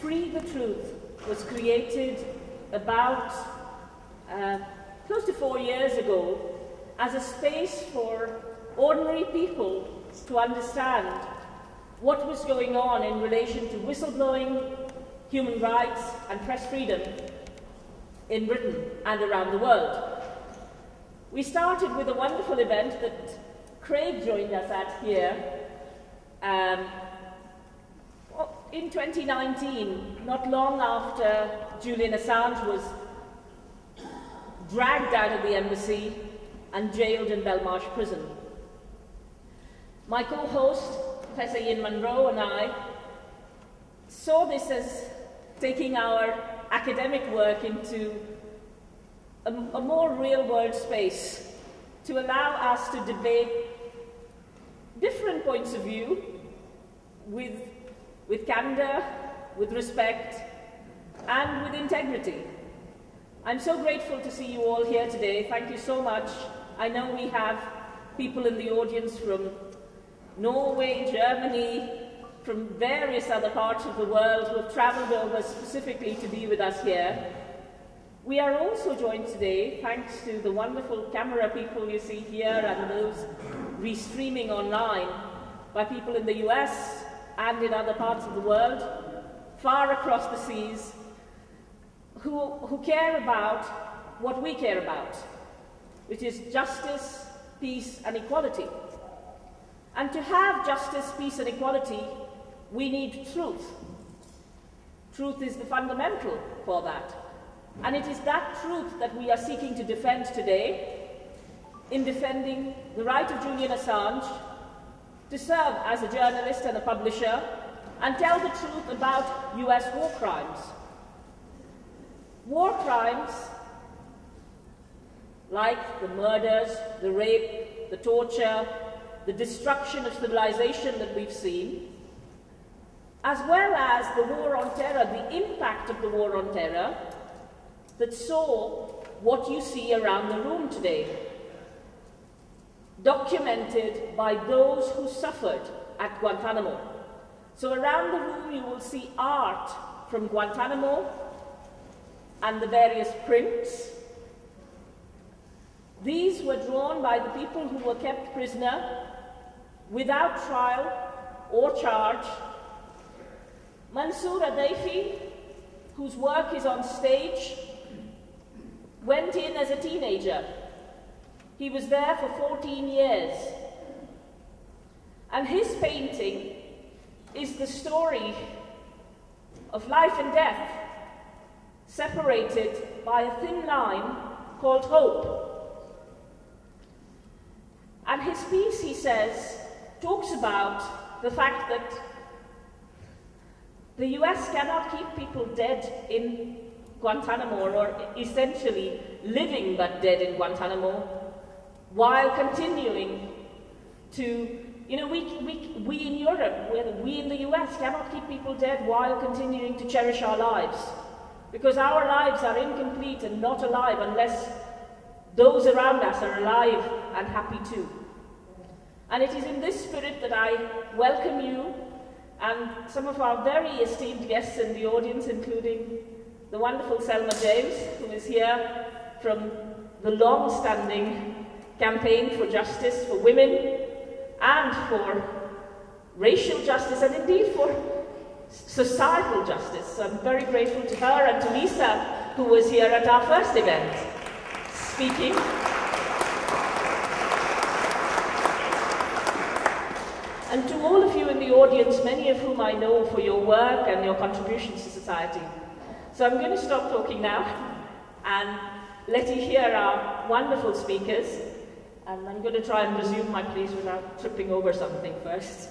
Free the Truth was created about uh, close to four years ago as a space for ordinary people to understand what was going on in relation to whistleblowing, human rights, and press freedom in Britain and around the world. We started with a wonderful event that Craig joined us at here um, in 2019, not long after Julian Assange was dragged out of the embassy and jailed in Belmarsh prison. My co-host, Professor Ian Munro, and I saw this as taking our academic work into a, a more real-world space to allow us to debate different points of view with, with candor, with respect, and with integrity. I'm so grateful to see you all here today. Thank you so much. I know we have people in the audience from Norway, Germany, from various other parts of the world who have traveled over specifically to be with us here. We are also joined today, thanks to the wonderful camera people you see here and those restreaming online, by people in the US and in other parts of the world, far across the seas, who, who care about what we care about, which is justice, peace, and equality. And to have justice, peace, and equality, we need truth. Truth is the fundamental for that. And it is that truth that we are seeking to defend today in defending the right of Julian Assange to serve as a journalist and a publisher and tell the truth about US war crimes. War crimes like the murders, the rape, the torture, the destruction of civilization that we've seen, as well as the war on terror, the impact of the war on terror, that saw what you see around the room today, documented by those who suffered at Guantanamo. So around the room you will see art from Guantanamo and the various prints. These were drawn by the people who were kept prisoner without trial or charge. Mansour Adayfi, whose work is on stage, went in as a teenager. He was there for 14 years. And his painting is the story of life and death, separated by a thin line called hope. And his piece, he says, talks about the fact that the US cannot keep people dead in Guantanamo, or essentially living but dead in Guantanamo, while continuing to, you know, we, we, we in Europe, we in the US cannot keep people dead while continuing to cherish our lives. Because our lives are incomplete and not alive unless those around us are alive and happy too. And it is in this spirit that I welcome you and some of our very esteemed guests in the audience, including the wonderful Selma James, who is here from the long-standing campaign for justice for women and for racial justice and indeed for societal justice. So I'm very grateful to her and to Lisa, who was here at our first event, speaking. And to all of you in the audience, many of whom I know for your work and your contributions to society. So I'm going to stop talking now and let you hear our wonderful speakers. And I'm going to try and resume my place without tripping over something first.